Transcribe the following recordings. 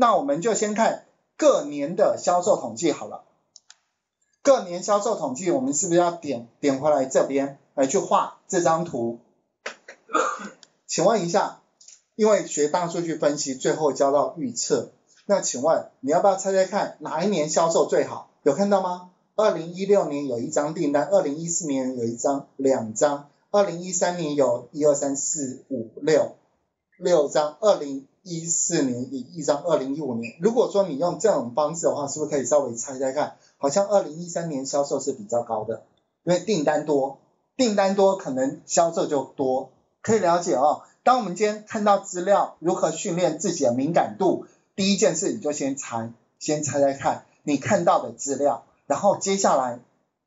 那我们就先看各年的销售统计好了。各年销售统计，我们是不是要点点回来这边来去画这张图？请问一下，因为学大数据分析，最后教到预测，那请问你要不要猜猜看哪一年销售最好？有看到吗？二零一六年有一张订单，二零一四年有一张两张，二零一三年有一二三四五六六张，二零一四年一一张，二零一五年。如果说你用这种方式的话，是不是可以稍微猜猜看？好像二零一三年销售是比较高的，因为订单多，订单多可能销售就多，可以了解哦。当我们今天看到资料，如何训练自己的敏感度？第一件事你就先猜，先猜猜看你看到的资料。然后接下来，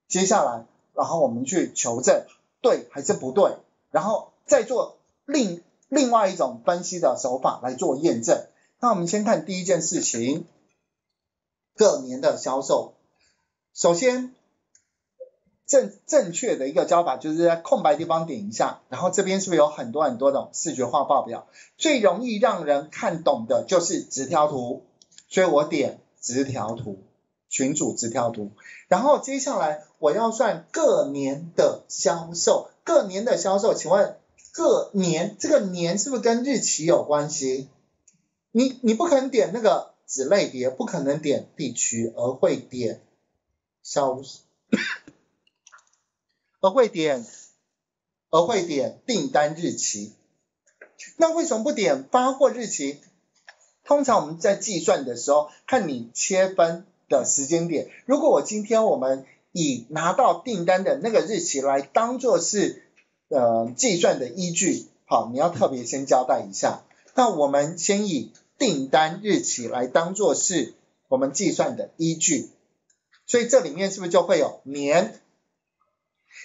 接下来，然后我们去求证对还是不对，然后再做另另外一种分析的手法来做验证。那我们先看第一件事情，各年的销售。首先，正正确的一个教法就是在空白地方点一下，然后这边是不是有很多很多种视觉化报表？最容易让人看懂的就是直条图，所以我点直条图。群主直条图，然后接下来我要算各年的销售，各年的销售，请问各年这个年是不是跟日期有关系？你你不可能点那个子类别，不可能点地区，而会点销，而会点而会点订单日期。那为什么不点发货日期？通常我们在计算的时候，看你切分。的时间点，如果我今天我们以拿到订单的那个日期来当做是呃计算的依据，好，你要特别先交代一下。那我们先以订单日期来当做是我们计算的依据，所以这里面是不是就会有年？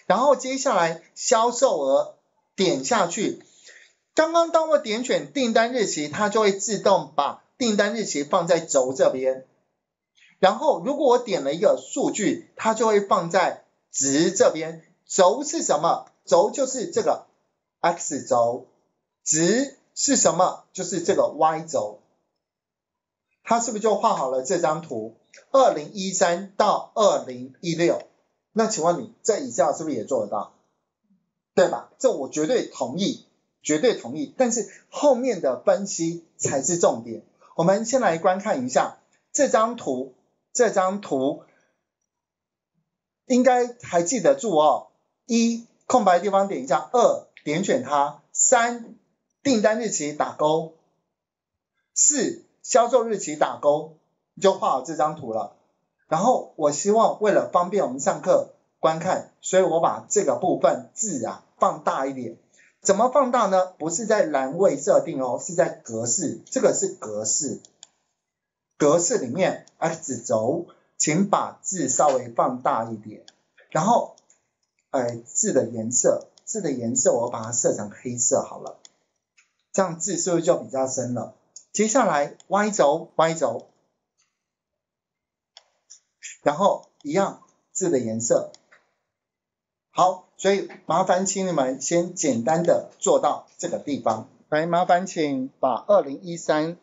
然后接下来销售额点下去，刚刚当我点选订单日期，它就会自动把订单日期放在轴这边。然后，如果我点了一个数据，它就会放在值这边。轴是什么？轴就是这个 x 轴。值是什么？就是这个 y 轴。它是不是就画好了这张图？二零一三到二零一六。那请问你这以下是不是也做得到？对吧？这我绝对同意，绝对同意。但是后面的分析才是重点。我们先来观看一下这张图。这张图应该还记得住哦。一空白地方点一下，二点选它，三订单日期打勾，四销售日期打勾，就画好这张图了。然后我希望为了方便我们上课观看，所以我把这个部分字啊放大一点。怎么放大呢？不是在栏位设定哦，是在格式，这个是格式。格式里面 x 轴，请把字稍微放大一点，然后，哎，字的颜色，字的颜色我把它设成黑色好了，这样字是不是就比较深了？接下来 y 轴，y 轴，然后一样字的颜色，好，所以麻烦请你们先简单的做到这个地方，来，麻烦请把二零一三。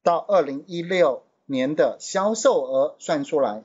到二零一六年的销售额算出来。